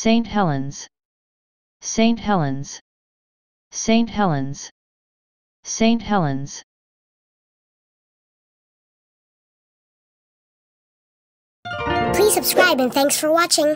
St. Helens, St. Helens, St. Helens, St. Helens. Please subscribe and thanks for watching.